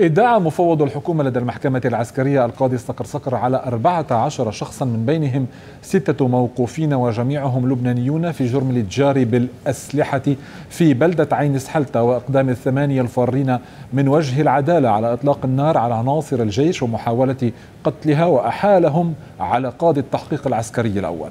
ادعى مفوض الحكومة لدى المحكمة العسكرية القاضي صقر صقر على 14 شخصا من بينهم ستة موقوفين وجميعهم لبنانيون في جرم الاتجار بالأسلحة في بلدة عين سحلتة وإقدام الثمانية الفارين من وجه العدالة على إطلاق النار على عناصر الجيش ومحاولة قتلها وأحالهم على قاضي التحقيق العسكري الأول.